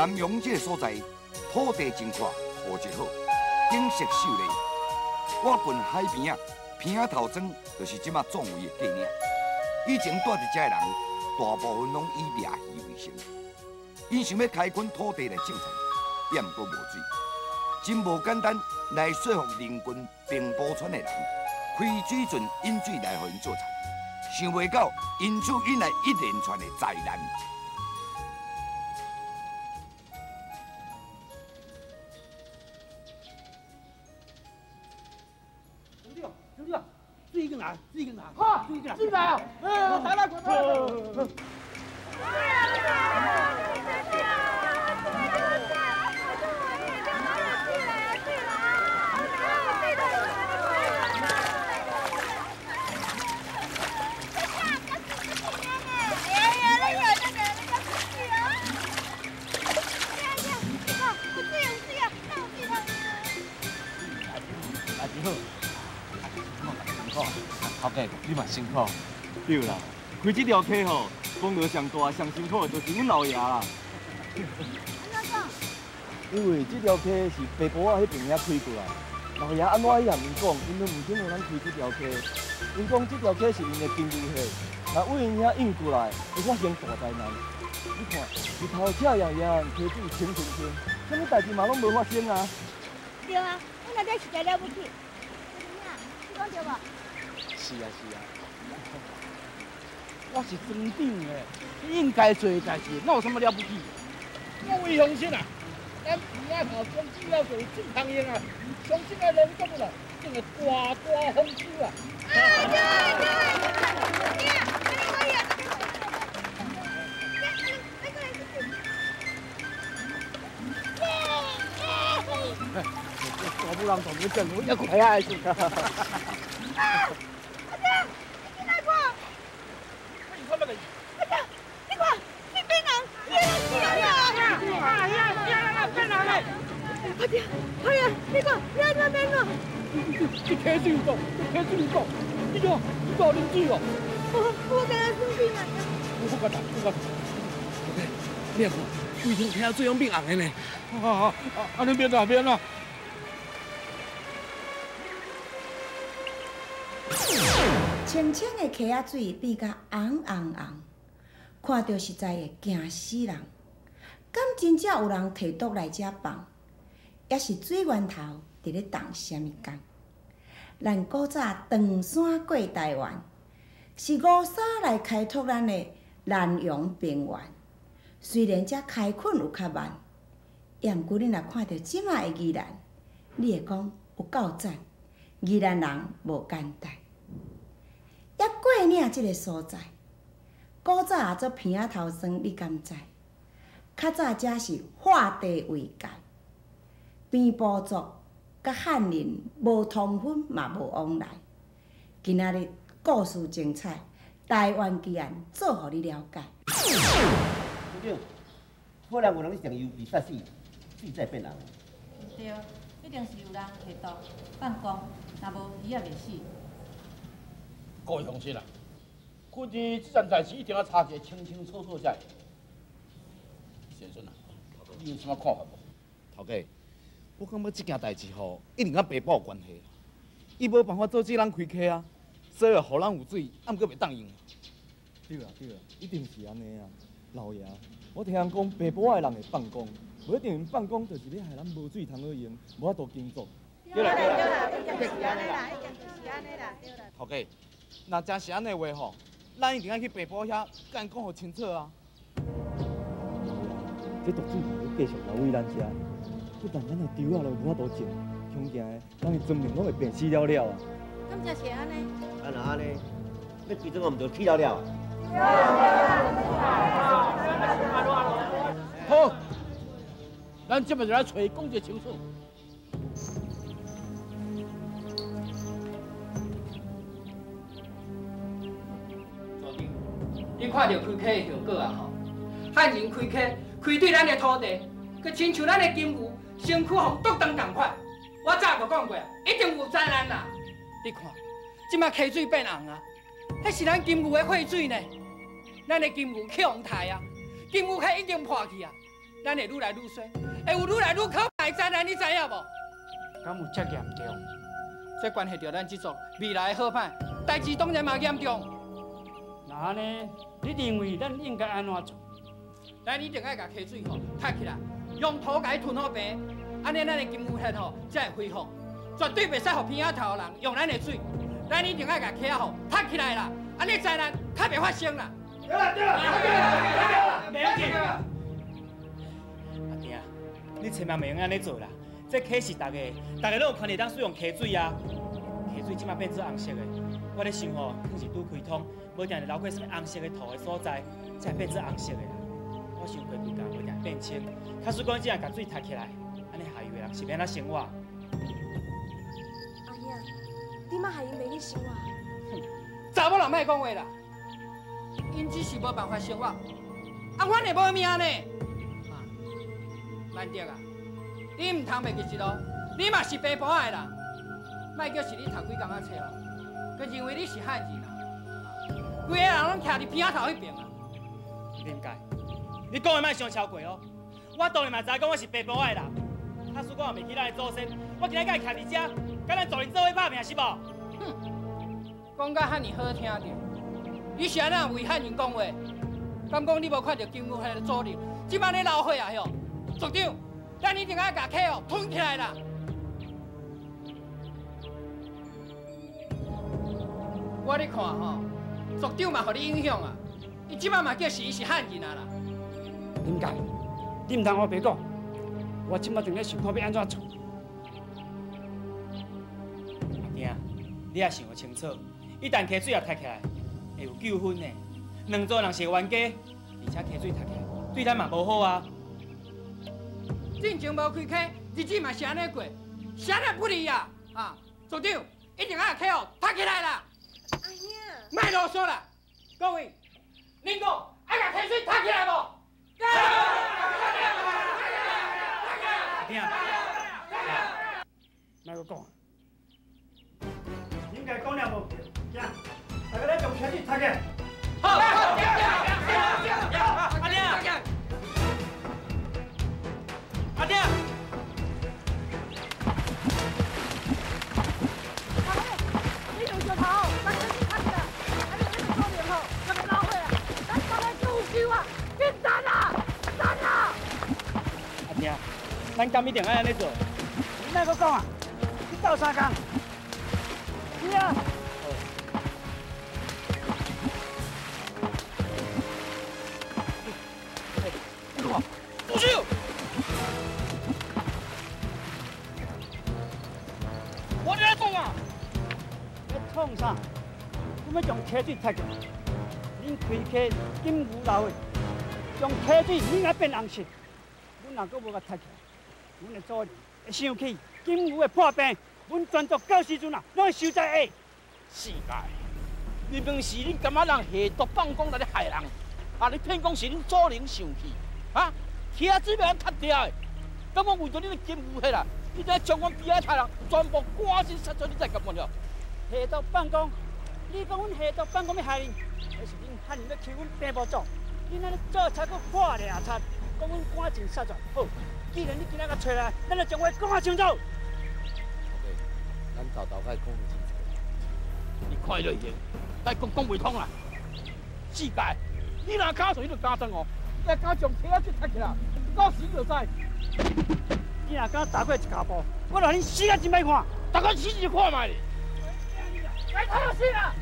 南阳这个所在土地真阔，土质好，景色秀丽。我近海边啊，平仔头庄就是即马壮围的地名。以前住伫遮的人，大部分拢以掠鱼为生。因想要开垦土地来种菜，也毋过无水，真无简单来说服邻近平埔村的人开水圳引水来互因做菜。想袂到，因此引来一连串的灾难。进来啊！哎，打你嘛辛苦，对啦，开这条溪吼，功劳上大、上辛苦的就是阮老爷啦。因为这条溪是爸婆啊迄边遐开过来，老爷安怎伊也毋讲，因为毋肯让咱开这条溪。因讲这条溪是因的经济溪，那为因遐运过来会发生大灾难。你看，日头赤洋洋，溪水清清清，什么代志嘛拢无发生啊？对啊，我那真实在了不起。怎么样？你讲对无？是啊是啊，我是村长的，应该做的代志，那有什么了不起？我为乡亲啊，咱平安头总只要做正常用啊，乡亲的人多了，真个大大丰收啊！哎大不人同你争，我一块啊！哎呀，哎呀，那个，那个，那个，你开水不？你开水不？你个，你搞邻居哦？我我跟他生病了。我不管，不管。OK，你看，规条溪水拢变红的呢。啊啊啊！啊，你边哪边啊？清清的溪仔水变甲红红红，看到实在会惊死人。敢真正有人提毒来遮放？也是水源头伫咧动虾物工？咱古早长山过台湾，是五沙来开拓咱的南洋平原。虽然遮开垦有较慢，毋过你若看到即卖的宜兰，你会讲有够赞。宜兰人无简单。也过岭即个所在，古早也做鼻仔头生，你敢知？较早遮是化地为界。边部族甲汉人无通婚嘛无往来。今仔日故事精彩，台湾奇案做互你了解。组长，可能有人上游被杀死，死在变人。对，一定是有人下毒放光，若无伊也袂死。各位同志啦，估计这件代志一定要查个清清楚楚才。先生啊，你有什么看法无？头家。我感觉即件代志吼，一定甲爸爸有关系。伊无办法阻止咱开溪啊，所以互咱有水，啊，毋过袂当用。对啊对啊，一定是安尼啊，老爷，我听人讲，爸爸的人会放工，无一定放工，就是要害咱无水通好用，无法度工作。对啦对啦，一定是安尼啦，一定是安尼啦，对啦。头家，那真是安尼话吼，咱一定要去爸爸遐，甲因讲互清楚啊。这毒水要继续留为咱遮。不但咱的猪啊，都无法度种，恐惊的，咱的庄稼拢会变死了了啊！咁就是安尼。安那安尼，要规庄我们就死了了啊！好，咱这边就来找讲解清楚。你看到开溪的效果啊？吼，汉人开溪，开对咱的土地，佮亲像咱的金牛。身躯互毒灯同款，我早就讲过，一定有灾难啦！你看，即马溪水变红啊，迄是咱金牛的血水呢。咱的金牛去红台啊，金牛溪已经破去啊，咱会愈来愈衰，会有愈来愈可怕的灾难，你知影无？敢有这严重？这关系到咱这族未来的好歹，代志当然嘛严重。那安尼，你认为咱应该安怎做？咱一定要甲溪水吼拍起来，用土甲伊吞好平，安尼咱的金牛血吼才会恢复，绝对袂使互偏仔头的人用咱的水。咱一定要甲溪仔吼踢起来啦，安尼灾难较袂发生啦。对啦对啦对啦，袂要紧。阿弟啊，你千万袂用安尼做啦，这溪是大家，大家都有权利当使用溪水啊。溪水即马变做红色的，我咧想吼，可能是拄开通，无定流过什么红色的土的所在，才会变做红色的啦。我想过几工无定变清，假使讲这样甲水抬起来，安尼下游的人是免哪生活？阿兄，你妈还用袂你生活？查某人莫讲话啦，因只是无办法生活，啊，阮会无命呢？啊，万德啊，你唔通袂记一路，你嘛是爸爸的人，莫叫是你读几工仔册哦，佮认为你是汉人啊，规个人拢徛伫鼻仔头迄边啊。林介，你讲的莫伤超过哦。我当然嘛知讲我是爸爸的人，假使我也袂记咱的祖先，我今日甲伊徛伫遮，甲咱族人做伙拍拼是无？哼，讲甲汉人好听着，你是安怎为汉人讲话？敢讲你无看到金牛迄个主人，即摆咧闹火啊吼？族长，咱一定要甲溪哦吞起来啦！我咧看吼，族长嘛，互你影响啊！伊即摆嘛叫是伊是汉人啊啦。林介，你唔通我白讲，我即摆正咧想看要安怎做。阿弟啊，你也想得清楚，一旦溪水也塌起来，会有纠纷的，两组人是冤家，而且溪水塌起来，对咱嘛无好啊。进前无开溪，日子嘛是安尼过，是安尼不利啊！啊，族长一定要溪哦踢起来啦！阿兄，莫啰嗦啦，各位，恁讲爱甲溪水踢起来无？阿弟啊，莫个讲，应该讲了无？行，大家来从溪水踢起。好，咱今一定要安尼做。你莫个讲啊，你斗相共。是啊。不是。我在讲啊！你创啥？我要将溪水踢起来，恁开溪金牛流的，将溪水应该变红色。阮若阁无甲踢起来，阮的主人会生气，金牛会破病，阮全族到时阵啊，拢会受灾的。世界，明明是恁干嘛人下毒放光来咧害人，啊！你骗讲是恁祖灵生气，啊！车子要安踢掉的，敢讲为着恁的金牛血啦，你才将阮边仔太人全部赶尽杀绝，你才甘愿了？下毒放光，你讲阮下毒放光要害恁，那是恁汉人要欺阮平埔族，恁安尼做贼阁破掠贼，讲阮赶尽杀绝。好，既然你今仔个找来，咱就将话讲清楚。咱豆豆该讲清楚，你看落去，但讲讲袂通啦。世界，你若敢做，你就敢当哦，你敢将车子踢起来，到时就知。你若敢踏过一脚步，我让你死啊真歹看。大家死就看卖。来太阳穴了！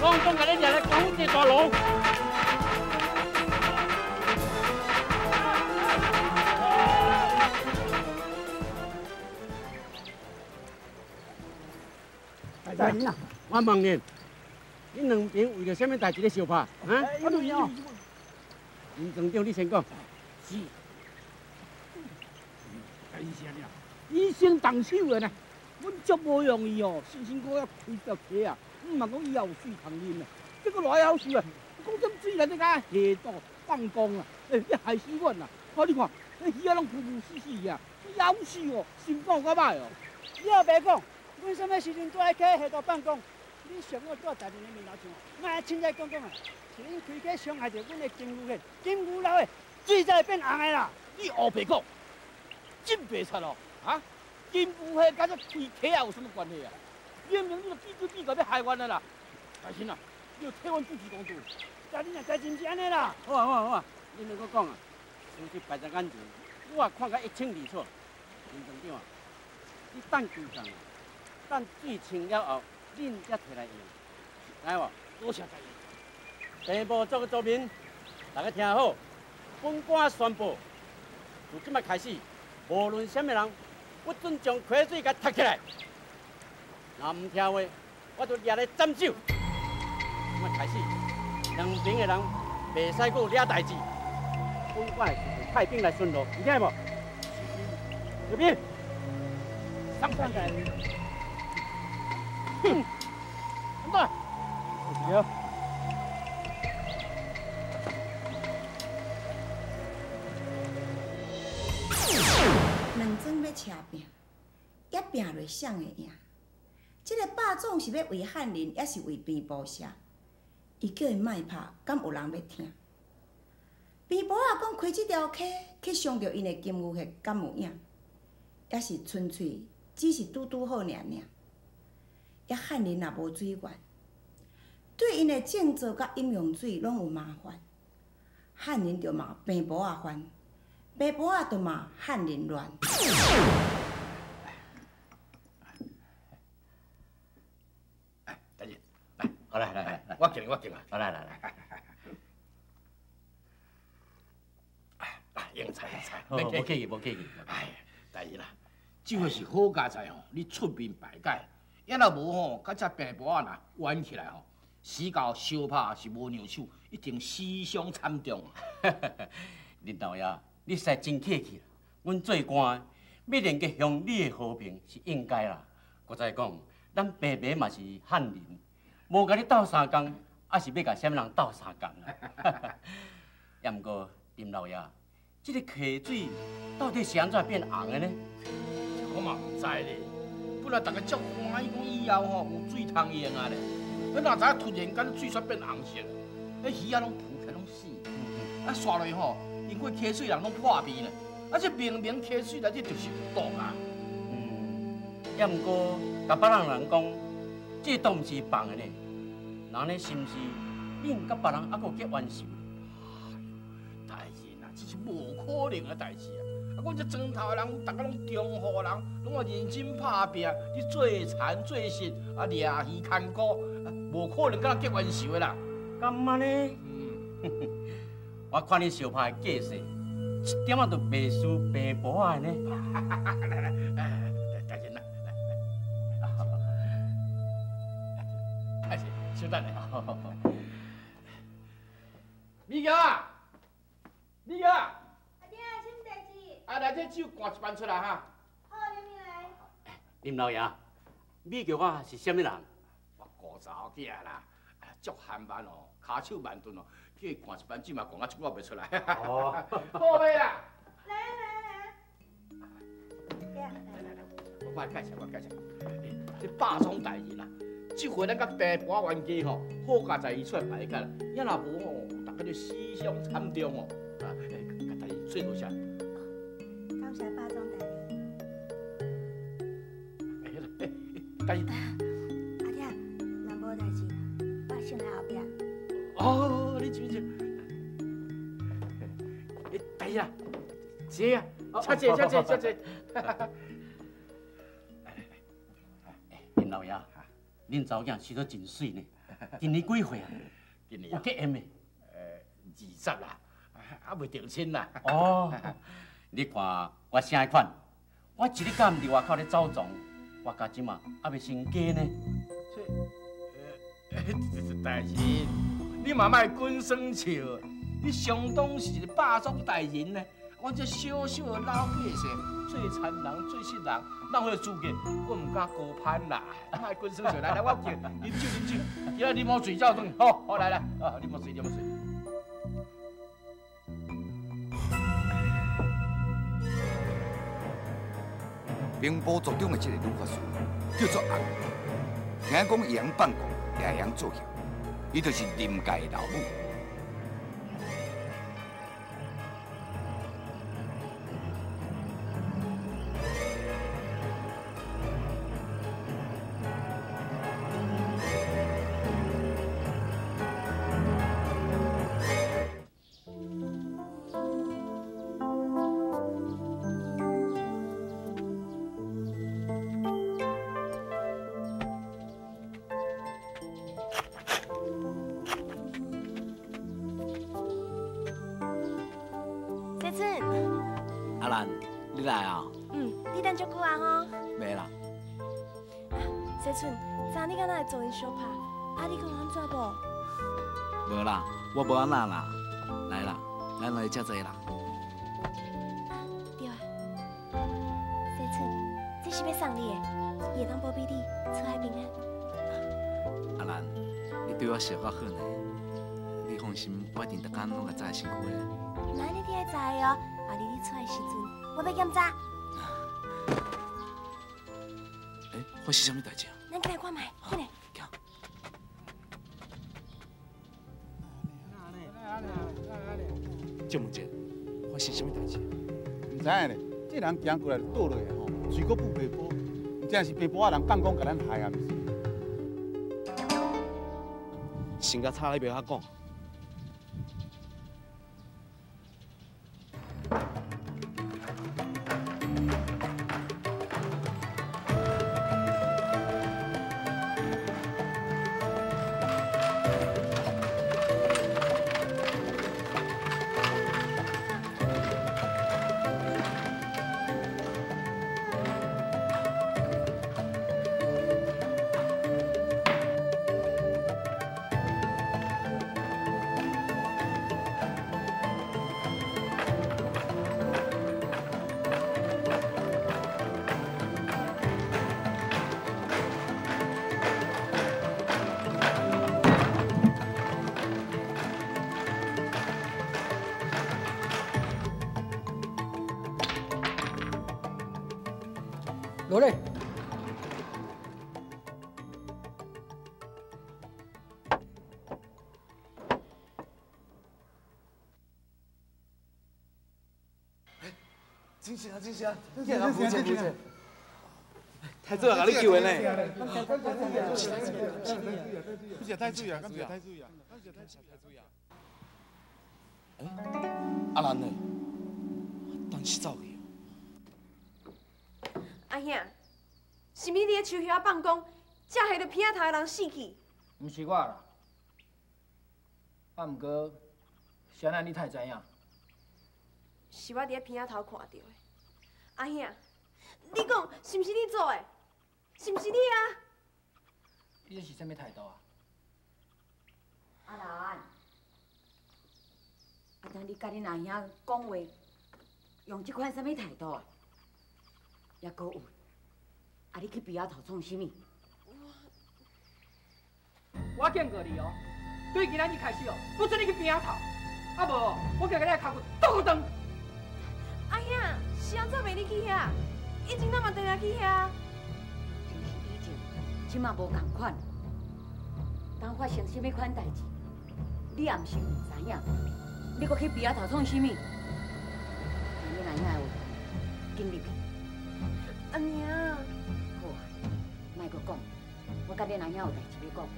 拢总甲你掠来讲这大路。大人啊，我问你，你两边为着什么代志咧相拍？啊？我都要。林总长，你先讲。是。医生啊，医生动手的呢，阮足无容易哦，辛辛苦苦开条溪啊，毋嘛讲以后有水通啉啊，这个偌好水啊，讲这水来这个下毒放光啊，哎，你害死阮啦！我，你看，那鱼啊拢浮浮死死啊，咬死哦，心肝我歹哦。你也别讲，阮什么时阵都爱去下道办公？你上我做大人的面头上，我还亲自讲讲啊，是恁开起伤害着阮的金牛的，金牛老的水才会变红的啦。你黑白讲，真白贼哦，啊？金牛的跟这开起啊有什么关系啊？明明你就闭嘴闭嘴要害阮的啦！大新啊，你要替阮主持公道，家你若真真是安尼啦。好啊好啊好啊，你两个讲啊，先去摆只眼前，我也看甲一清二楚。林总长啊，你等球场啊，等水清了后，恁才摕来用，知无？多谢大爷。平步做个作品，大家听好，本官宣布，从今麦开始，无论什么人，不准将溪水甲踢起来。若唔听话，我就抓来斩首。今麦开始，两边的人袂使阁有俩代志。本官会派兵来巡逻，你听无？这边，上上来。哼，安怎？有。两庄要车拼，也拼落谁会赢？即个霸总是要为汉人，也是为边部社？伊叫伊卖拍，敢有人要听？边部啊，讲开这条溪去伤着因的金牛血，敢有影？也是纯粹只是拄拄好尔尔。抑汉人也无水源，对因的建造甲饮用水拢有麻烦。汉人着骂病婆仔烦，病婆仔着骂汉人乱。大姐，来，好来来来，我敬你，我敬你，好来来来。英才英才，无客气无客气。哎，大姨啦，这回是好家财哦，你出面排解，要若无吼，甲只病婆仔若冤起来吼，死到相拍是无两手，一定死伤惨重。林大爷，你实真客气啦。阮做官，要能够向你的和平是应该啦。我再讲，咱白白嘛是汉人，无甲你斗相共，还是要甲啥物人斗相共啊？也毋过林老爷，这个溪水到底是安怎变红的呢？我嘛毋知咧，本来大家足欢喜讲以后吼有水通用啊咧，那哪知突然间水煞变红色，迄鱼啊拢浮起来拢死，啊刷落去吼，因过溪水人拢破病咧，啊这明明溪水内底就是有毒啊！嗯，也毋过，甲别人人讲，这都毋是放的呢。那呢是毋是恁甲别人还佫结冤仇？大人啊，这是无可能的代志啊！啊，阮这庄头的人，大家拢中户人，拢啊认真拍拼，你做田做实，啊掠鱼牵菇，啊无可能甲人结冤仇的啦！干嘛呢？嗯，我看你小拍的架势，一点仔都袂输病婆仔呢。来来，来，大人，小等下。米啊，米 girl 啊，阿爹，什么代志？啊，来这酒灌一班出来哈。好，林明来。林老爷，你叫我是什么人？我顾查某囝啦，足憨慢哦，骹手慢钝哦，叫伊灌一班酒嘛，灌啊出我袂出来。哦，好未啦？来来来。爹，来来来，我来介绍，我介绍。这霸总代志啦，这回咱甲病婆冤家吼，好佳在伊出来排解啦，要若无吼，大家就死伤惨重哦。啊，甲大家说多谢。感谢霸总大人。大家。阿爹，若无代志，我先来后壁。哦，你坐坐。哎，大爷，坐啊，请坐，请坐，请坐。林老爷，恁查某囝生得真水呢，今年几岁啊？今年有结婚没？呃，二十啦，还 未定亲啦。哦，你看我啥款？我一日敢伫外口咧走庄，我家即嘛还未成家呢。这，这是大人，你嘛莫滚耍笑，你相当是霸总大人呢。我这小小的老百姓，最残人、最失人，哪会资格？我唔敢高攀啦。莫滚耍笑，来来，我叫啉酒啉酒，今仔啉好水照顿，好，好来来，啊，啉好水，啉好水。兵部族中的这个女法师叫做红，听讲伊会放工，也会做戏，伊就是林家的老母。逐工拢会早辛苦的。那你得爱知哦，啊，你你出来时阵，我要检查。哎，发生什么代志啊？咱进来看卖，进来。郑文杰，发生什么代志？唔知影咧，这人行过来就倒落来吼，水果布白波，唔知是白波啊人放工甲咱害啊，毋是？先甲吵你袂晓讲。真是啊，真是啊，真是啊，真是真是。太做啊，你救的呢？不是太注意啊，不是太注意啊，不是太注意啊。阿兰呢？当时走去。阿兄，是毋是你咧树下放工，才害着鼻仔头的人死去？毋是我啦，啊，毋过，谁让你太知影？是我伫咧鼻仔头看到的。阿兄，你讲是毋是你做的？是毋是你啊？你这是什么态度啊？阿兰，啊，当你甲恁阿兄讲话，用这款什么态度啊？也搁有，啊，你去边仔头创什么？我警告你哦，对今仔日开始哦，不准你去边仔头，啊无哦，我叫你来脚骨剁断。阿兄，是安怎袂你去遐？以前咱嘛定定去遐。就是以前，即嘛无共款。当发生什么款代志，你也毋是唔知影，你搁去鼻仔头创什么？你阿兄的话，紧入去。阿娘，好啊，莫搁讲，我甲恁阿兄有代志要讲。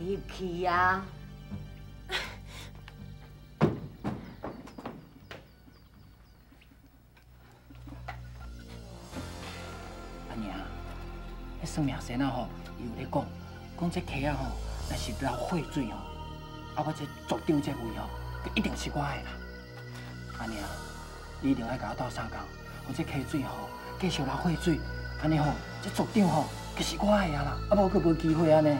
入去啊！算命先生吼，伊有咧讲，讲这溪仔吼，若是流血水吼，啊我这族长这位吼，佮一定是我的啦。安尼啊，你一定要甲我斗相共，我这溪水吼继续流血水，安尼吼，这族长吼，佮是我的啊啦，啊无佮无机会安尼。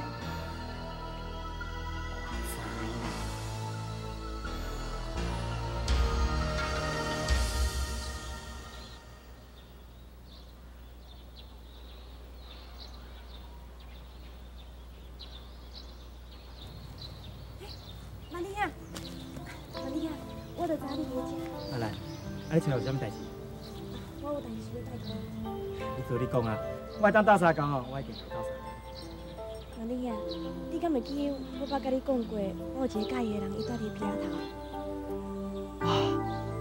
啊，我当打三工哦，我一定会打三。阿你啊，你敢会记我捌甲你讲过，我有一个介意的人，伊住伫鼻仔头。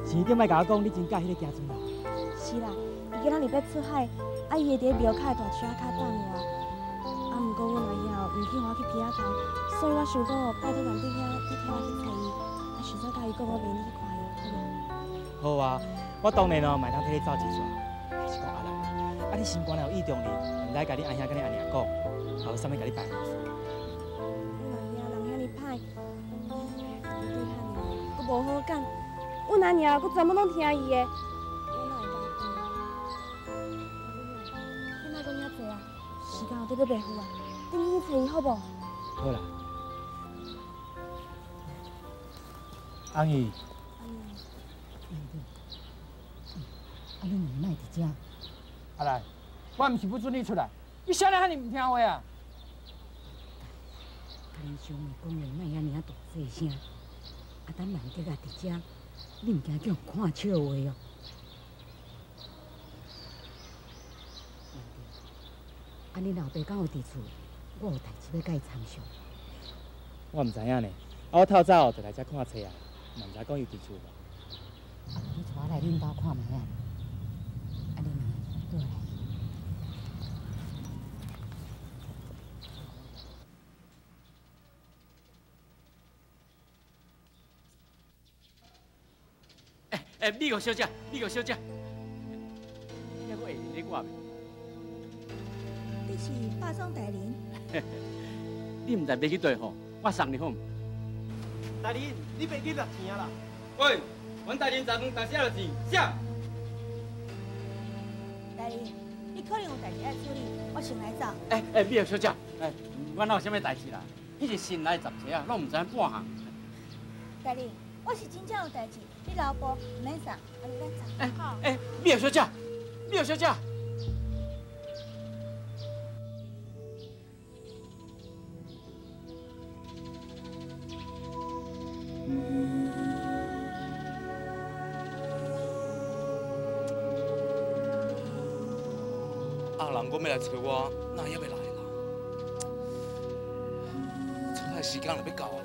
是你顶摆甲我讲，你真介迄个家尊啊？是啦，伊今仔日要出海，啊伊会伫庙口的大树仔骹等我。啊，毋过阮阿爷哦，毋去我去鼻仔头，所以我想讲哦，拜托人伫遐，你替我去找伊，啊，实在甲伊讲，我袂你去看伊，好无？好啊，我当然哦，买当替你走一撮。啊你心肝若有意中哩，毋知甲你阿兄甲你阿娘讲，还有啥物甲你办？阮阿爷人遐尼歹，对遐尔，佫无好讲。阮阿娘佫全部拢听伊的，我哪会甲讲？你莫讲遐济啊，时间有得要袂赴啊，等去找伊好无？好啦。阿姨，啊，你奶奶伫遮，阿来，我毋是不准你出来，你啥人喊你唔听话啊？甲恁兄妹讲话莫遐尔啊大细声，啊，等万德啊伫遮，你毋惊叫人看笑话哦。啊，你老爸敢有伫厝？我有代志要甲伊参详。我毋知影呢，啊我透早就来遮看册啊，嘛毋知讲伊伫厝无。啊，你带我来恁兜看觅啊。啊，哎哎，美国小姐，美国小姐，你还会会你我未？你是百松大林？你唔知买去对吼？我送你好。大林，你别去拿钱啦。喂，阮大人昨昏打写了钱，啥？大林，你可能有代志要处理，我先来走。哎哎，美国小姐，哎，我哪有啥物代志啦？迄是新来的杂车啊，拢唔知半项。大林，我是真正有代志，你老婆唔免送，我哋咱走。哎。哎，美国小姐，美国小姐。阿人讲要来找我，哪会要来啦？出海时间就要到啊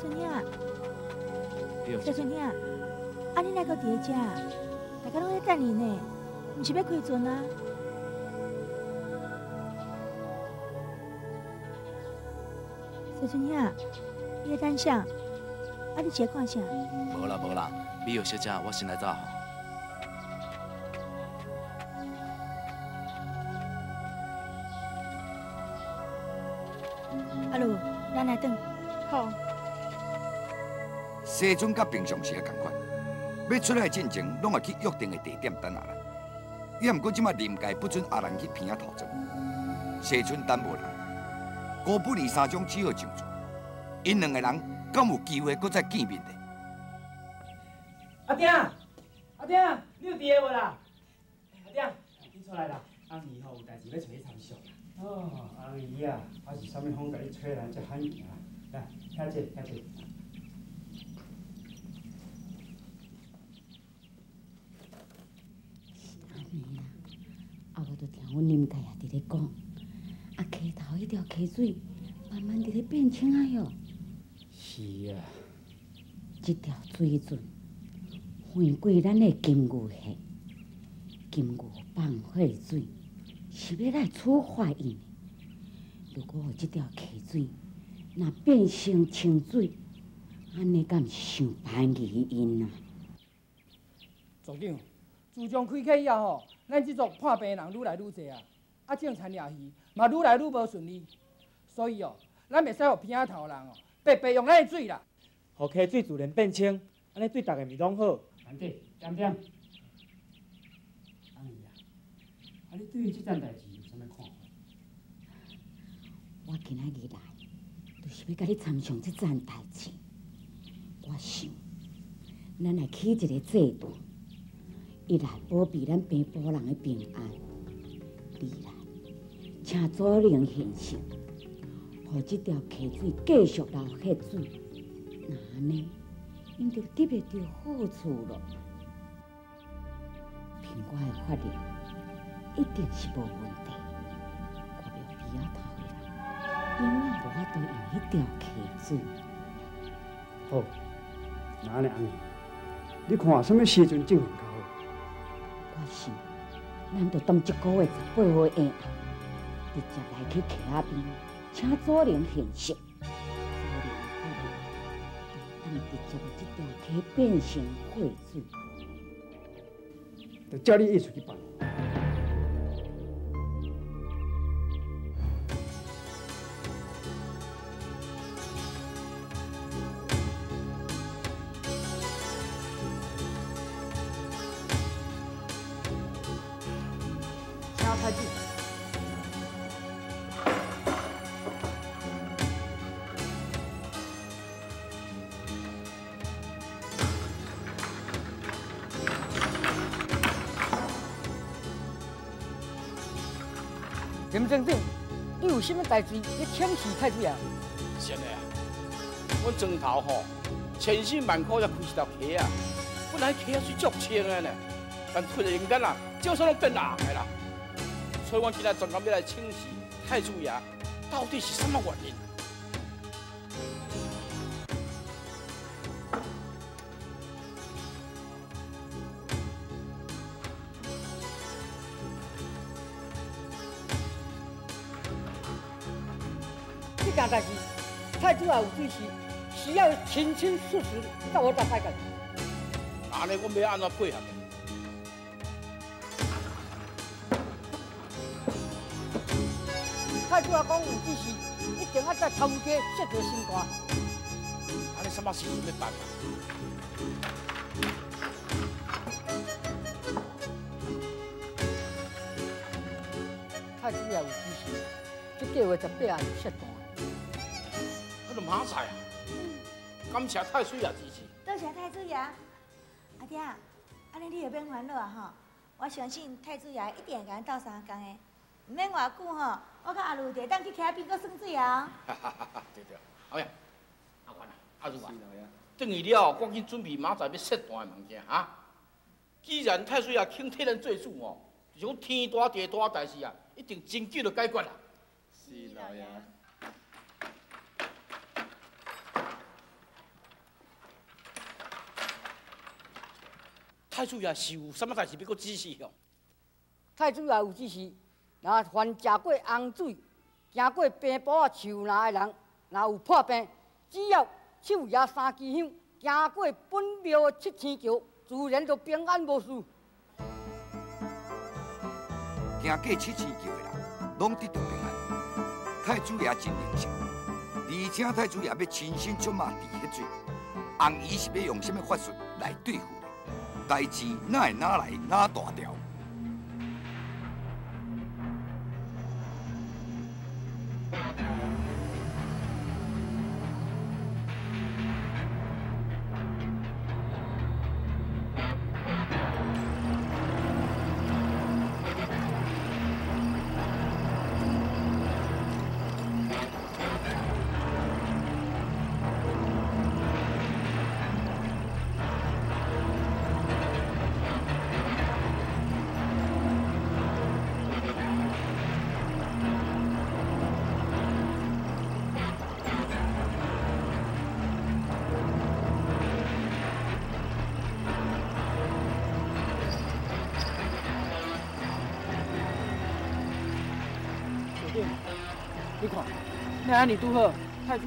春兄，对小春兄，啊你来个叠家？大家都在等你呢，毋是要开船啊？小春兄，你在等啥？啊你是在看啥？无啦无啦，美玉小姐，我先来走。西村甲平常时的同款，要出来进前，拢会去约定的地点等阿兰。伊毋过即马临界不准阿兰去偏啊头庄，西村等无人，高不离三种只好上船。因两个人敢有机会搁再见面的？阿丁，阿丁，你有伫个无啦？阿丁，你出来啦！阿姨吼有代志要找你参详。哦，阿姨啊，还是啥物风甲你找来这喊伊啊？来，遐这遐这。安尼啦，啊，我都听阮林家也伫咧讲，啊，溪头迄条溪水慢慢伫咧变清啊哟。是啊，即条水圳换过咱的金牛县，金牛放火水是要来处罚伊的。如果这条溪水若变成清水，安尼敢毋是伤歹疑因啊？组长，自从开启以后吼，咱即种破病人愈来愈侪啊，啊种田掠鱼嘛愈来愈无顺利，所以哦，咱袂使互偏仔头人哦白白用咱的水啦。互溪水自然变清，安尼对大家咪拢好。安弟，点点。阿姨啊，啊你对于这件代志有啥物看法？我今仔日来，就是要甲你参详即件代志。我想，咱来起一个制度，一来保庇咱平埔人的平安，二来请祖灵现身，互这条溪水继续流血水，那呢，因就得袂到好处了。凭我的法力，一定是无问题。我了鼻仔头的人，永远无法度用迄条溪水。好，那呢安尼，你看什么时阵进行较好？我想，咱就当一个月十八号下暗，直接来去溪仔边，请祖灵现世。祖灵的法力，当直接把这条溪变成血水。就照你意思去办。什么代志要请示太子爷？先的啊，阮庄头吼，千辛万苦才开一条溪啊，本来溪啊是足清的呢，但推了人间啊，就算拢变烂的啦。所以我今天专门要来清洗太子爷，到底是什么原因？太子爷有指示，需要清清楚楚到我答太干。安尼阮要安怎配合？太子爷讲有指示，一定要在头家设着新歌。安尼什么时阵要办？太子爷有指示，这计划十八号就设断。马赛啊！感谢太岁爷支持。多谢太岁爷。阿爹，安尼你也免烦恼啊吼！我相信太子爷一定会甲咱斗相共的。唔免偌久吼，我甲阿路地当去溪边搁耍水啊！哈哈哈哈！对对，好呀，阿官啊，阿如啊，等于了，赶紧准备马仔要设断的物件啊！既然太岁爷肯替咱做主哦，就讲天大地大代志啊，一定真紧就解决啦。是老爷。太子爷是有什么代志要搁指示哦？太子爷有指示，若凡食过洪水、行过平埔啊树林的人，若有破病，只要手拿三支香，行过本庙的七星桥，自然就平安无事。行过七星桥的人，拢得到平安。太子爷真灵性，而且太子爷要亲身出马治迄罪，红衣是要用什么法术来对付呢？代志哪会哪来哪大条？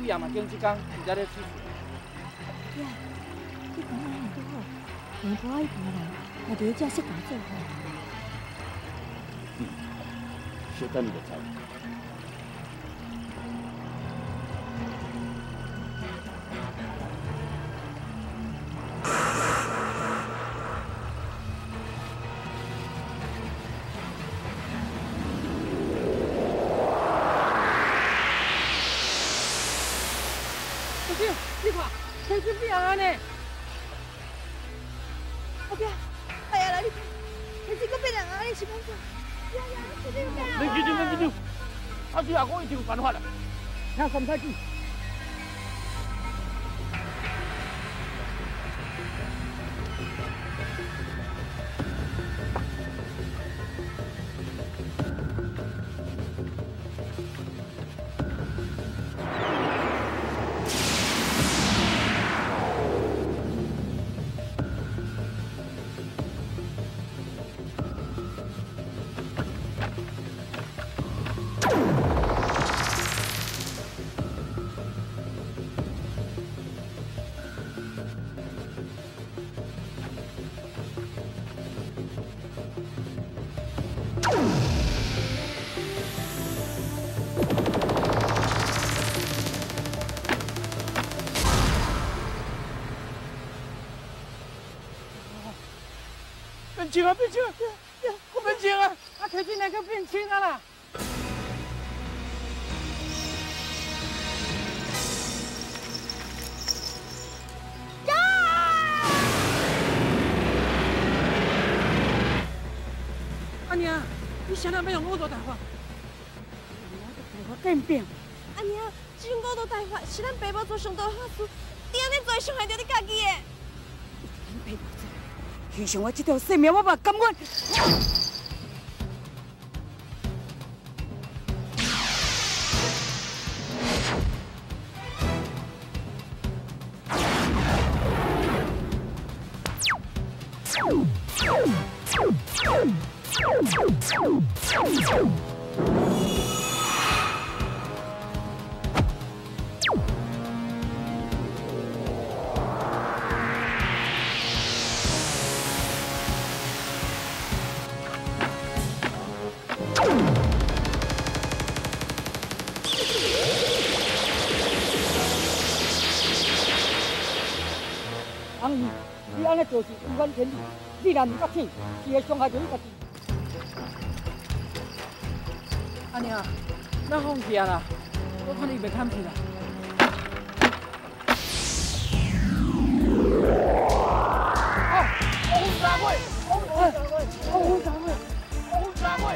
太子爷嘛经即工伫遮咧出事。爹，你讲安尼拄好，平埔仔一家人也伫遮说话做伙。小等你就知。轻啊，变轻，变变变轻啊！啊，他今天可变轻啊啦！阿娘，你想到没有？我多大话，我更变。阿娘，今我都大发，是咱爸爸做上多好。牺牲我这条性命，我嘛甘愿。阿姨，你安尼做是违反天理，你若唔觉醒，是会伤害着你家己。阿娘，咱放弃啊啦，我看你袂堪去啦。红三位，红三位，红三位，红三位，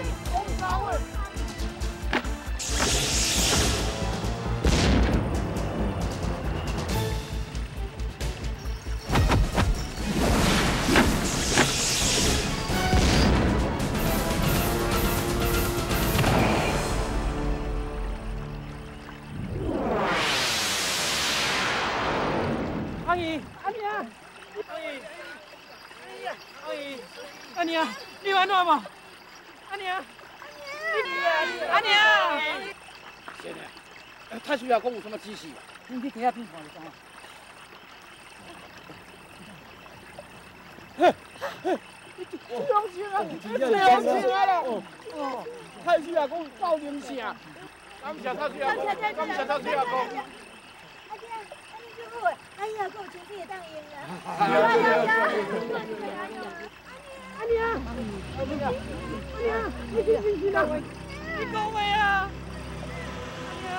了，有什么指示？你去底下边看一下。嘿，嘿，良心啊，良心啊！哦，太师阿公到灵城，感谢太师阿公，感谢太师阿公。阿姐，阿姐，阿姨阿公，请别答应了。好，好，好，好。阿娘，阿娘，阿娘，你去去去！你讲话啊！阿娘。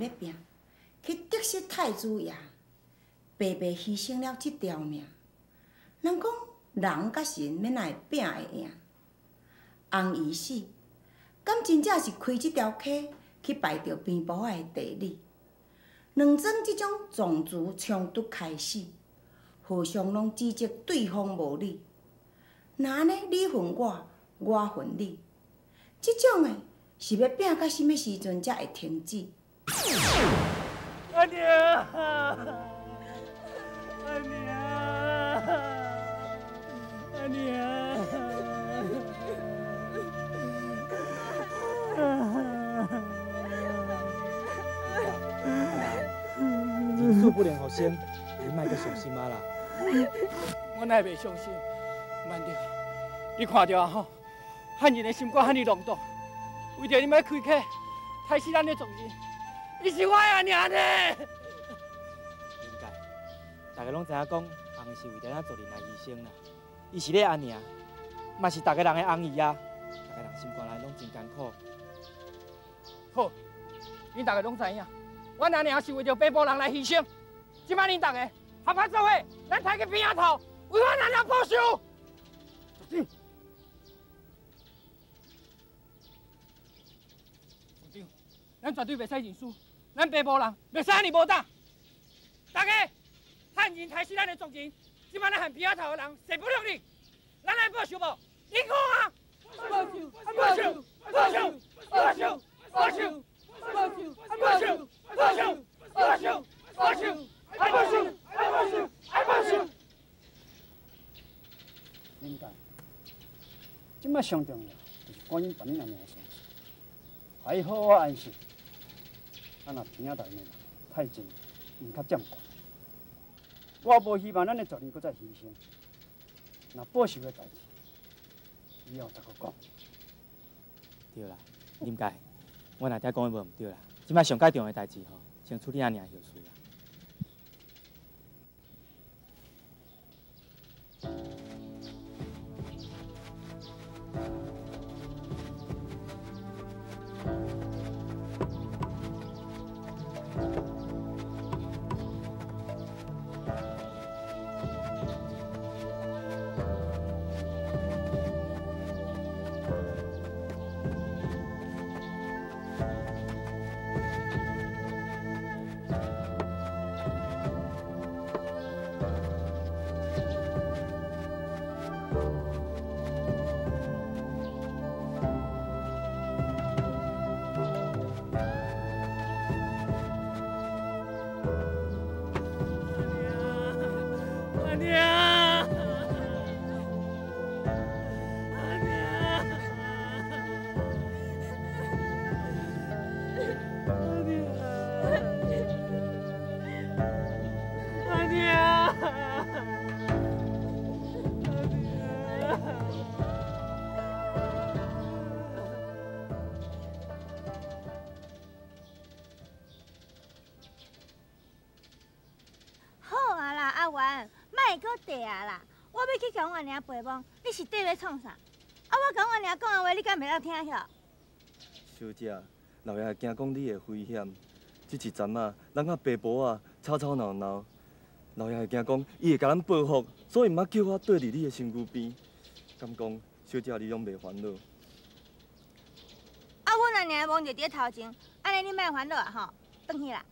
要拼，去得失太子爷，白白牺牲了这条命。人讲人甲神要哪会拼会赢？红姨死，敢真正是开这条溪去败着边埔仔的地理？两桩这种种族冲突开始，互相拢指责对方无理。那呢，你恨我，我恨你，这种的是要拼到什么时阵才会停止？阿娘，阿娘，阿娘。情绪不良后生，你卖阁伤心啊啦！我哪会袂相信？慢着，你看着啊吼，汉人的心肝汉尼浓重，为着你要开启，杀死咱的众人，伊是我的阿娘呢。应该，大家拢知影讲，红是为着咱做人来牺牲啦。伊是咧阿娘，嘛是大家人的红姨啊，大家人心肝内拢真艰苦。好，恁大家拢知影，阮阿娘是为着北部人来牺牲。即摆恁大家合拍做伙，咱抬去边仔头，为阮阿娘报仇。组长，咱绝对袂使认输，咱北部人袂使安尼无胆。大家，汉人杀死咱的族人，即摆咱和边仔头的人势不两立，咱来报仇无？你讲啊！报仇！报仇！报仇！报仇！报仇！报仇！报仇！报仇！报仇！报仇！爱报仇！爱报仇！爱报仇！应该，即摆上重要就是关于把恁阿娘的伤势，还好我安心。啊，若平仔内面太近，毋较占悬，我无希望咱的族人搁再牺牲。那报仇的代志，以后再讲。对啦，林介，我若遮讲的无毋对啦，即摆上解重要的代志吼，先处理安尔后事啦。讲我娘陪梦，你是缀咧创啥？啊，我讲我娘讲的话，你敢袂当听晓？小姐，老爷惊讲你会危险，这一阵啊，人甲爸婆啊吵吵闹闹，老爷会惊讲伊会甲咱报复，所以毋捌叫我缀伫你的身躯边。敢讲，小姐你拢袂烦恼？啊，阮阿娘望着伫头前，安尼你莫烦恼啊吼，转去啦。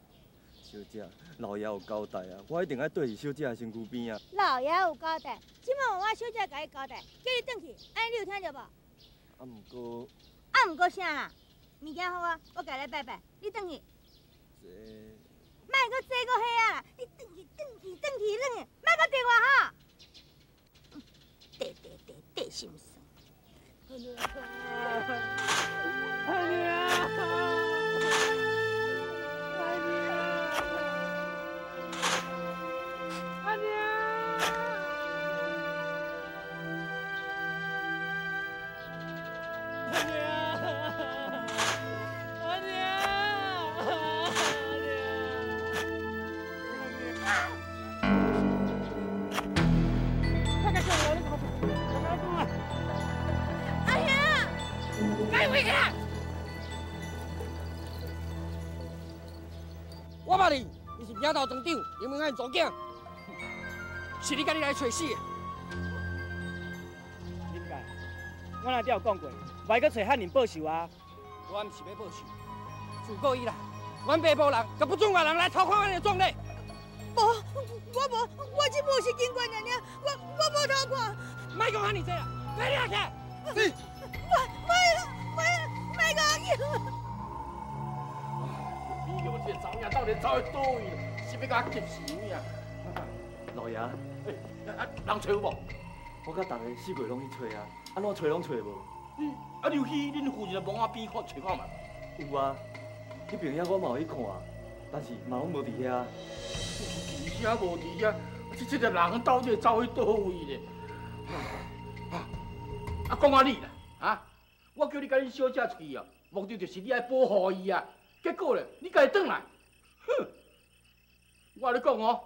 小姐。老爷有交代啊，我一定爱对小姐的身躯边啊。老爷有交代，即摆我小姐甲伊交代，叫你转去，安尼你有听着无？啊，毋过。啊，毋过啥啦？物件好啊，我家你拜拜，你转去。这。莫搁坐搁遐啦，你转去，转去，转去，转去，莫搁电话哈。对对对对，心酸。阿娘。长，林明安做囝，是你家己来找死的。林介，我那有讲过，袂搁找汉人报仇啊！我毋是要报仇，自古以来，阮爸母人就不准外人来偷看阮的壮丽。无，我无，我只无是警官娘娘，我我无偷看。莫讲遐尼济啦，快点起来！是。我，我，我，莫讲去。这走呀，到底走去倒位？是要甲我急死呀？老爷，啊，人找有无？我甲大家四个拢去找啊，安怎找拢找无？嗯，啊，你有去恁附近的网仔边看找看嘛？有啊，迄边遐我嘛有去看，但是嘛拢无伫遐。伫遐无伫遐，即即个人到底走去倒位咧？啊，讲啊你啦，啊，我叫你甲恁小姐出去啊，目的就是你爱保护伊啊。结果咧，你家己转来，哼！我跟你讲哦，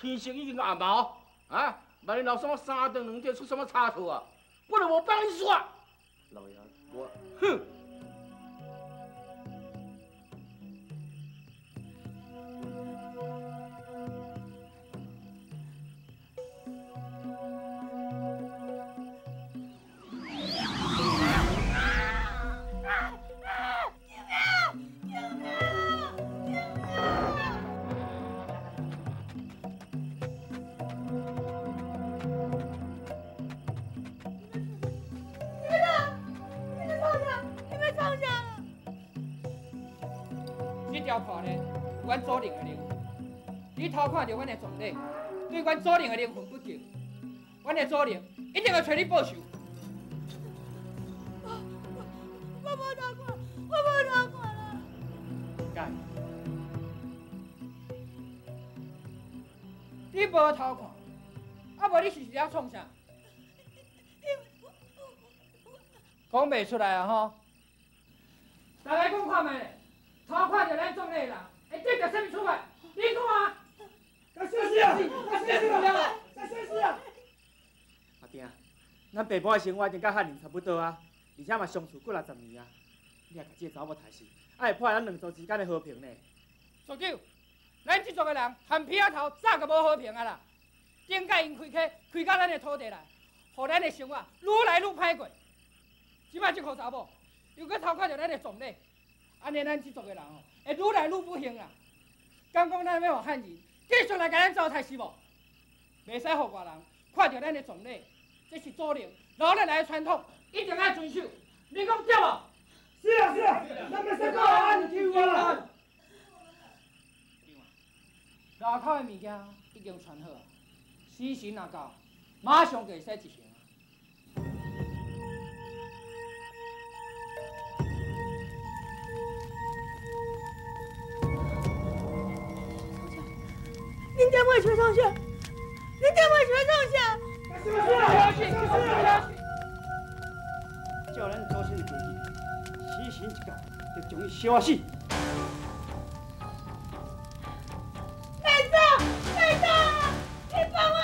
天色已经暗了啊！万一闹什么三顿两顿出什么差错啊，我就无帮你说。老爷，我哼。看到阮的壮丽，对阮祖灵的灵魂不敬，阮的祖灵一定要找你报仇。我我无偷看，我无偷看啦。干？你无偷看，啊无你是要创啥？讲袂出来啊吼！大家讲看觅，偷看着咱种类人，会得到什么处罚？你讲啊！咱爸母的生活已经甲汉人差不多啊，而且嘛相处过六十年啊，你也甲这查某杀死，还会破坏咱两族之间的和平呢？小舅，咱这族的人含皮仔头早就无和平啊啦！顶届因开垦，开到咱的土地来，互咱的生活愈来愈歹过。即摆这个查某又搁偷看着咱的种类，安尼咱这族的人哦，会愈来愈不幸啊！敢讲咱要互汉人继续来甲咱糟蹋是无？袂使互外人看到咱的种类，这是祖灵老奶奶的传统，一定要遵守。你讲对无？是啊是啊，咱袂使搞汉人欺啦！外口的物件已经传好，时辰若到，马上就会使执行。恁点会吹上上去？是不是？是不是？照咱祖先的规矩，死神一点，就将伊烧死。太子，太子，你帮我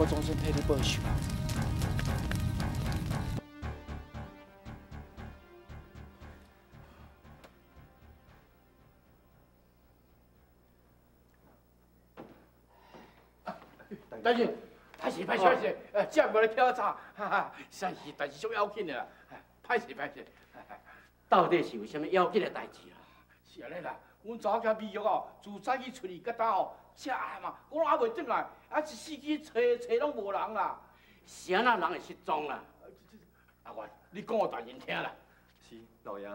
我总算替你报仇。但是，歹势歹势歹势，呃，接过来挑查，哈哈，实是但是足要紧的啦，歹势歹势。到底是有啥物要紧的代志啊？是安尼啦，阮查某囝美玉哦，自早起出去甲搭哦，食嘛，我还袂转来，啊一四去找找拢无人啦。是安那人会失踪啦？阿元，你讲我大人听啦。是老爷，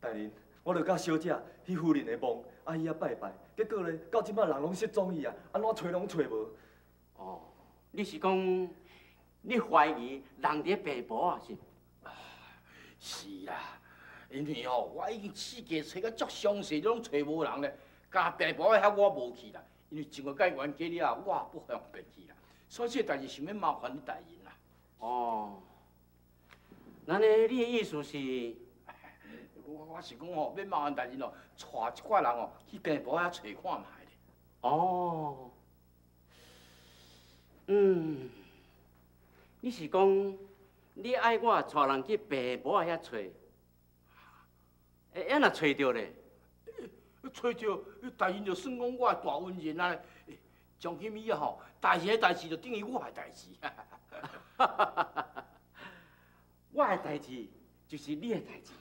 大人，我著甲小姐去夫人的梦，啊伊啊拜拜，结果咧到即摆人拢失踪去啊，安怎找拢找无。哦，你是讲你怀疑人伫白婆啊？是？是啦，因为哦，我已经四界找到足详细，拢找无人咧。甲白婆遐我无去啦，因为整个解冤家了后，我不方便去啦。所以这代志想要麻烦你大人啦。哦，那呢？你的意思是？我我是讲哦，要麻烦大人哦，带一挂人哦去白婆遐找看卖咧。哦。嗯，你是讲你爱我带人去爸母遐找？哎，安若找着咧？找着，大人就算讲我的大恩人啊！从今以后，代志的代志就等于我的代志。我的代志就是你的代志。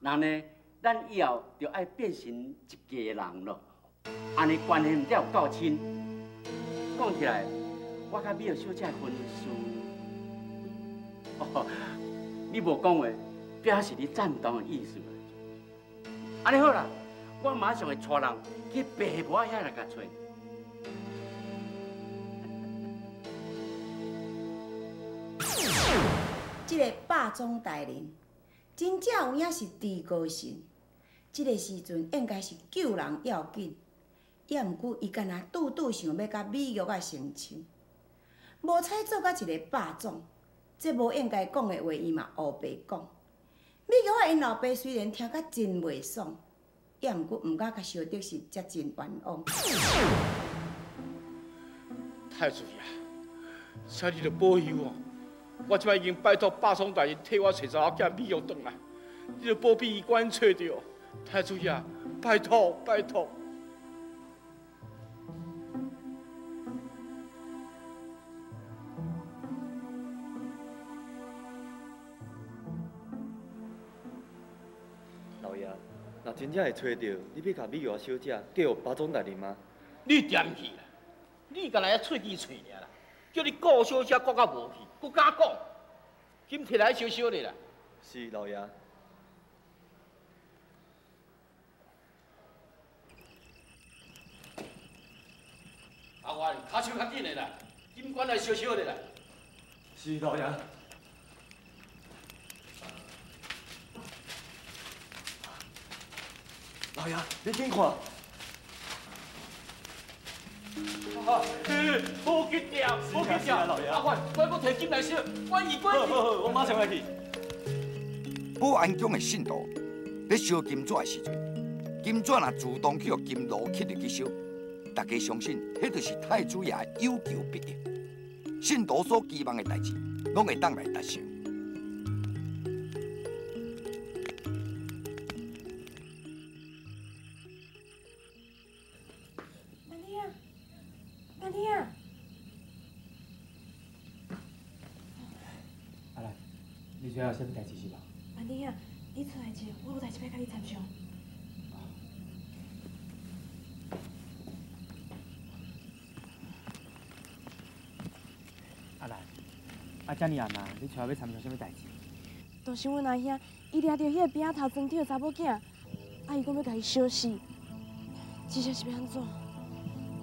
那呢，咱以后就爱变成一家人咯。安尼关系唔才有够亲。讲起来。我甲美玉小姐婚事，哦，你无讲话，表示你赞同的意思。安尼好啦，我马上会带人去爸母遐来甲找。这个霸总大人，真正有影是地高神。这个时阵应该是救人要紧，也毋过伊干那拄拄想要甲美玉啊成亲。无彩做甲一个霸总，这无应该讲的话，伊嘛黑白讲。美玉啊，因老爸虽然听甲真袂爽，也毋过毋敢甲小弟是接近冤枉。太子爷，请你着保佑我，我即摆已经拜托八松大人替我找查某囝美玉回来，你着保庇伊关找着。太子爷，拜托拜托。若真正会找到，你要甲美玉小姐叫巴总大人吗？你点去啦？你干来遐喙齿喙尔啦？叫你顾小姐顾到无去，搁敢讲？今摕来小小的啦。是老爷。阿元，骹手较紧的啦，金管来小小的啦。是老爷。老爷，你紧看。好，好紧张，好紧张，阿快，快给我提金来烧，关伊关伊。好好好，我马上来去。保安宫的信徒咧烧金纸的时阵，金纸若自动去互金炉吸入去烧，大家相信迄就是太子爷有求必应，信徒所期望的代志，拢会当来达成。遮尔暗嘛，你找我要参详什么代志？就是阮阿兄，伊掠着迄个边仔头装丢的查某囝，阿，伊讲要甲伊烧死，真正是要安怎？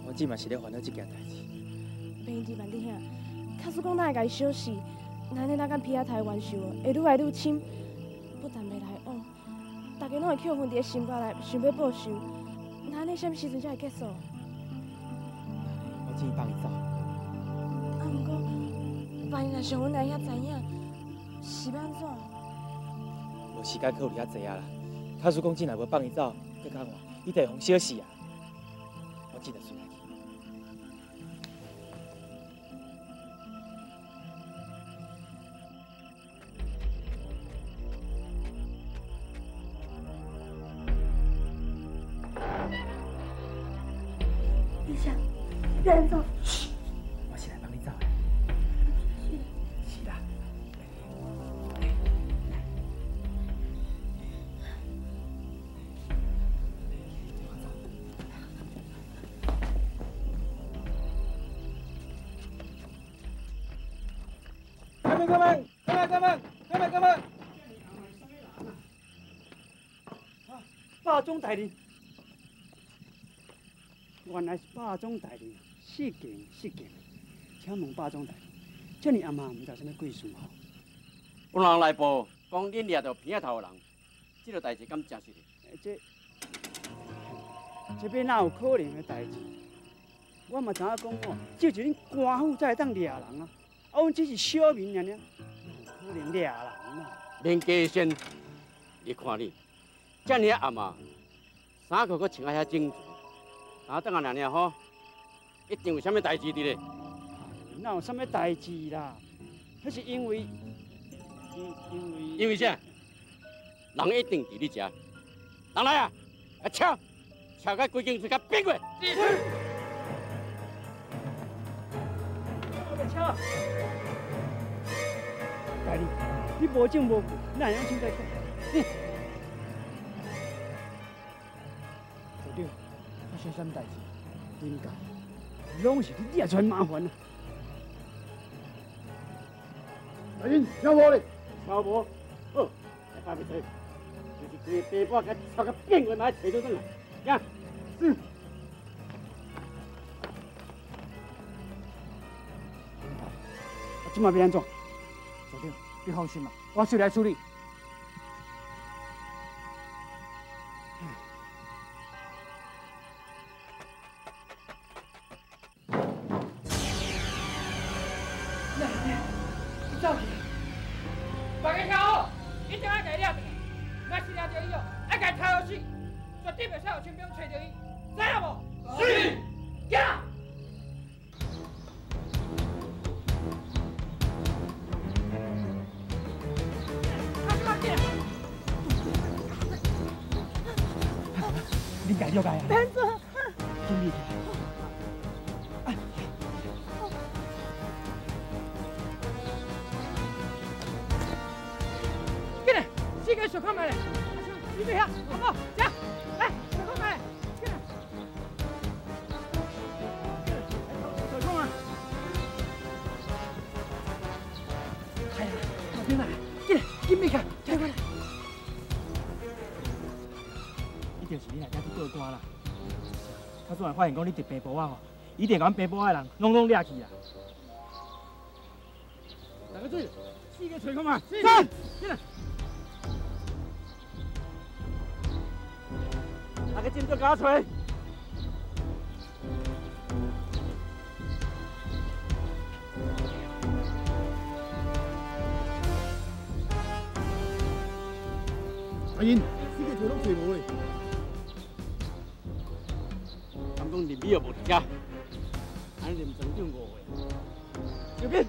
我姊嘛是咧烦恼这件代志。平弟万弟兄，卡叔讲咱会甲伊烧死，咱咧咱甲皮仔头的冤仇会愈来愈深，不但袂来往，大家拢会扣分伫咧心肝内，想要报仇，咱咧什么时阵才会结束？我建议放伊走。啊，毋过万一若像阮阿兄知影，是要安怎？无时间考虑遐济啊啦。卡叔讲，真若无放伊走，佮讲话，伊就会互烧死啊。我记得是霸总大人，原来是霸总大人，失敬失敬，请问霸总大人，这你阿妈唔知什么贵事吼？有人来报，讲恁掠着鼻仔头的人，这个代志敢真实哩？这这边哪有可能的代志？我嘛知影讲吼，只有恁官府才会当掠人啊，啊，阮只是小民尔尔，哪有可能掠人啊？连家先，你看你，遮尔暗嘛，衫裤搁穿啊遐整齐，啊等下两尔吼，一定有啥物代志伫咧。哪有啥物代志啦？那是因为，因因为因为啥？人一定伫你遮。人来啊！啊敲，敲甲规间嘴甲变过。我来敲。大人，你无证无据，哪样请在发生什么代志？应该拢是你惹出麻烦啊！大人，听我嘞，敲无，好，来把袂吹，就是规个变过，买摕倒转来，呀，是。啊，即马要安怎？组长，你放心啦，我随来处理。发现讲你伫病部啊吼，一定甲阮病部的人拢拢掠去啦。大家注意，四个吹空啊！上，进来。大家个真叫我找。阿英，四个摕拢摕无咧？敢讲林美又无伫遮，安尼连庄长误会。小兵。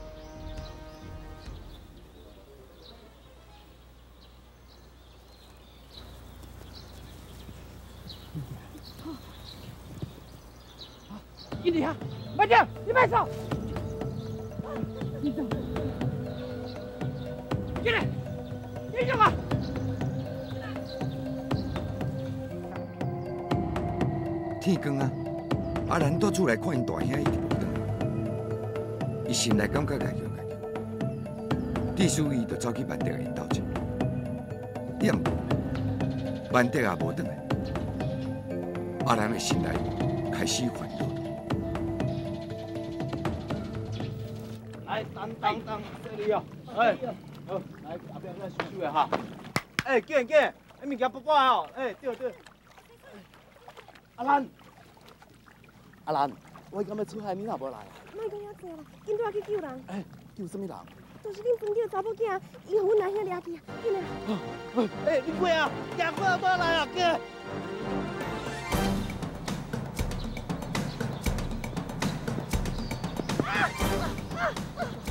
你厉害，慢点，你别走。来，感觉家叫家叫，弟叔伊就走去万德因斗去，也毋万德也无转来，阿兰的心内开始烦恼。来，当当当，这里哦，哎，好，来后边再收收的哈。哎，见见，哎，物件不挂哦，哎，对对。阿兰，阿兰，我今日出海，你哪无来？莫讲遐济啦，紧带去救人。哎，救什么人？就是恁分叫查某囝，伊互阮阿兄抓去啊，紧来。哎，你过啊，赶快过来啊，哥。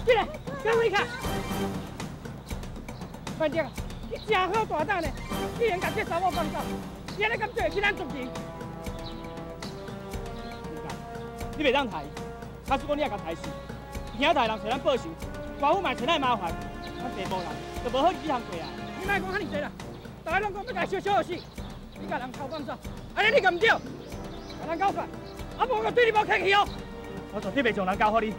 进来，跟我一看。班长，你真好大胆呢，居然甲这查某放走，你安尼敢对得起咱族人？你袂当抬，假使讲你也甲抬死，兄弟人找咱报仇，寡妇嘛找咱麻烦，咱爸母人就无好几项过啊！你莫讲遐尼济啦，大家拢讲要甲烧烧死，你甲人偷放走，安尼你敢唔对？甲咱交法，啊无我对你无客气哦！我绝对袂将人交互你。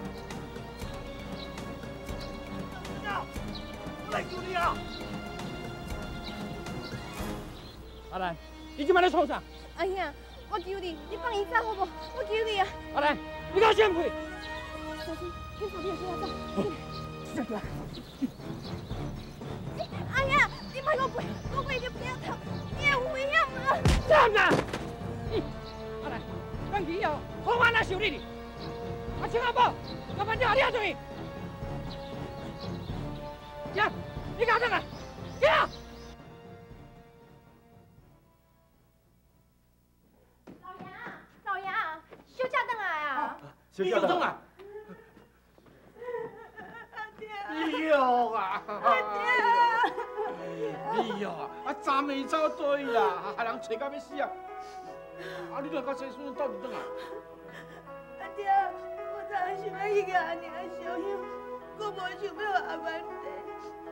我来救你啊！阿兰，你今摆咧创啥？阿兄，我求你，你放伊走好不？我求你啊！阿兰，你给我先开！小心，跟上你的车走。下去。阿爷，你莫我背，我背就不要走，你有危险啊！站住！阿兰，咱以后好安来修理你。阿青阿宝，老板娘，你阿注意。呀，你搞啥呢？呀！你又动啊？你哟啊！哎呦啊！啊，昨暝走对啦，害人找到要死啊！啊，你来甲先生到底转啊？阿爹，我昨想要去甲阿娘烧香，我无想要阿万地，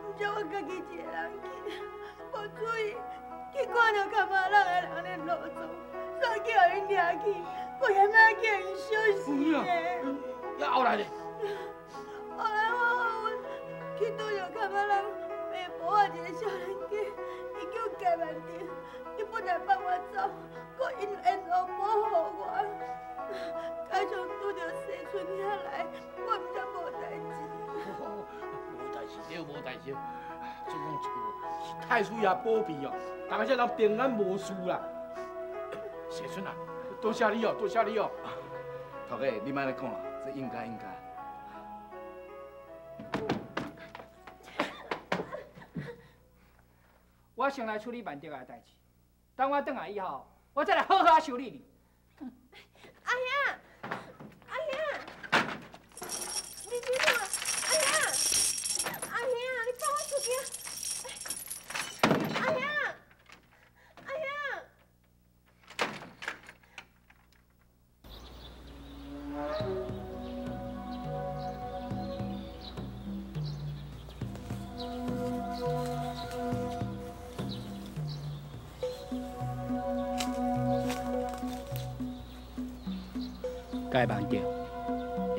唔叫我家己一个人去，无注意去看到卡马人的人咧落葬，煞叫因掠去，我也莫叫因烧死咧。要后来呢？后来我去拄着卡马人爸婆啊一个少年家，伊叫嘉万定，伊本来放我走，搁因缘路保护我。加上拄着西村遐来，我毋则无代志。无代志了，无代志。总讲一句，太岁爷保庇哦，大家才人平安无事啦。谢春啊，多谢你哦，多谢你哦。头家，你莫安尼讲啦，这应该应该。我先来处理万德的代志，等我回来以后，我再来好好修理你。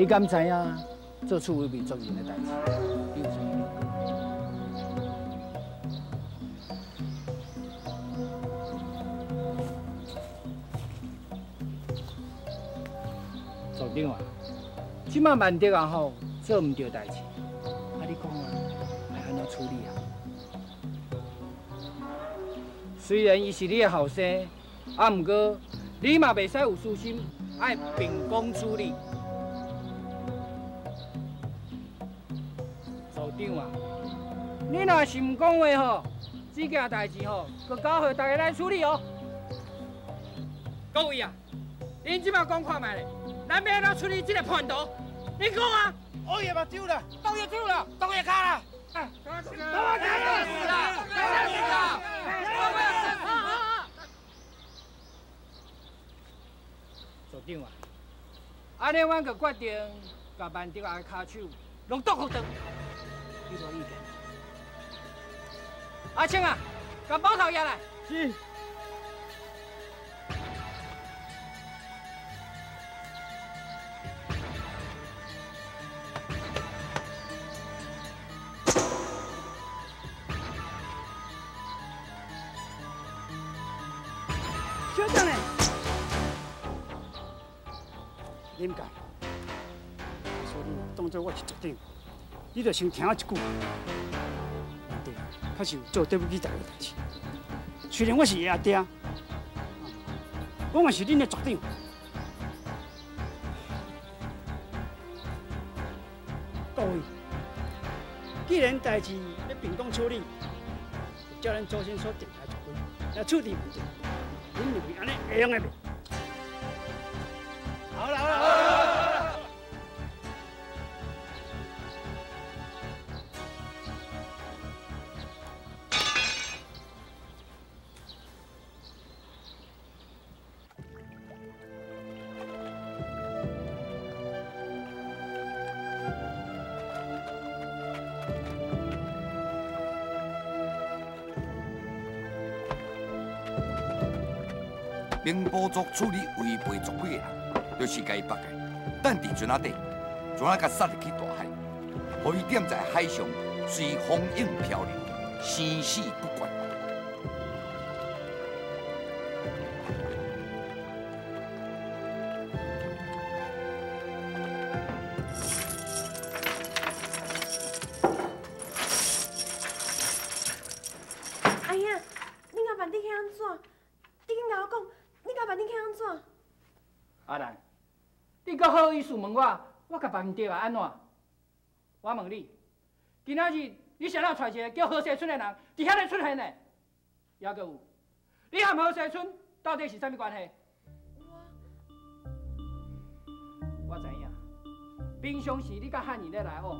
你敢知影做厝违背责任的代志？你有知影？组长啊，即马万德啊吼做毋对代志，啊你讲啊，要安怎处理啊？虽然伊是你的后生，啊，毋过你嘛袂使有私心，爱秉公处理。若是唔讲话吼，这件代志吼，就交给大家来处理哦。各位啊，恁即马讲看卖咧，咱要安怎处理这个叛徒？你讲啊！我也目睭啦，都也走了，都也卡了。都死了！都死了！都死了！组长啊，安尼阮就决定，甲万德阿骹手弄剁好断，你无意见？阿青啊，把包头下来。是。小将嘞，林介，所以当作我是组长，你着先听我一句。确实有做对不起大家代志。虽然我是阿爹，我嘛是恁的组长。各位，既然代志要秉公处理，就照咱祖先所定下作规来处理问题。恁认为安尼会用的袂？部族处理违背族规的人，就是该北的。等伫船仔底，船仔甲杀入去大海，可以点在海上，随风影漂流，生死不我甲办对啊安怎？我问你，今仔日你谁人带一个叫何世春的人伫遐咧出现呢？抑阁有，你和何世春到底是啥物关系？我知影，平常时你甲汉人咧来往，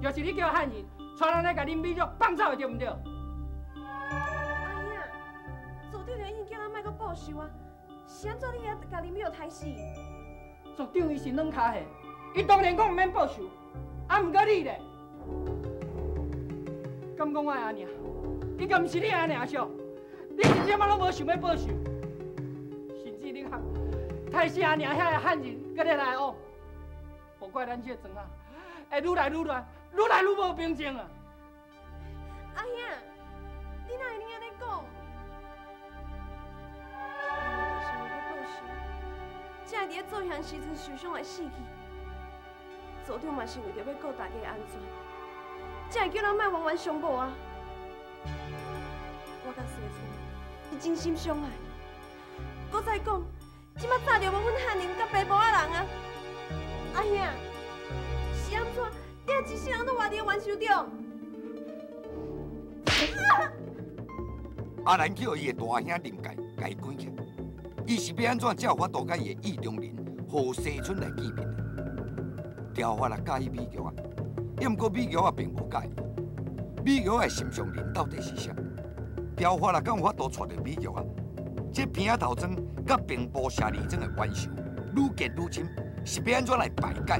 就是你叫汉人带人来甲恁美玉放走的，对毋对？哎呀，组长就已经叫咱莫搁报仇啊！是安怎你遐甲林美玉刣死？组长伊是软脚下，伊当然讲毋免报仇，啊，毋过你咧，敢讲我会安尼？伊敢毋是你安尼啊？少，你真正嘛拢无想要报仇，甚至你看，刣死阿娘遐个汉人搁咧来往，无怪咱这庄啊，会愈来愈乱，愈来愈无平静啊！哎呀，你哪会恁安尼讲？是为要报仇，正伫咧做兄时阵受伤来死去。组长嘛是为着要顾大家的安全，才会叫咱莫冤冤相报啊！我甲西村是真心相爱，搁再讲，即马早着无阮汉人甲白袍仔人啊！阿兄，是安怎？你啊一世人都活伫冤仇中？阿兰叫伊的大兄林介，甲伊关起，伊是要安怎才有法度甲伊的意中人何世春来见面？调法来介意美玉啊，要毋过美玉啊并无介意。美玉的心上人到底是啥？调法来敢有法度带着美玉啊？这平仔头庄甲平埔社里庄的关系愈结愈深，是变安怎来排解？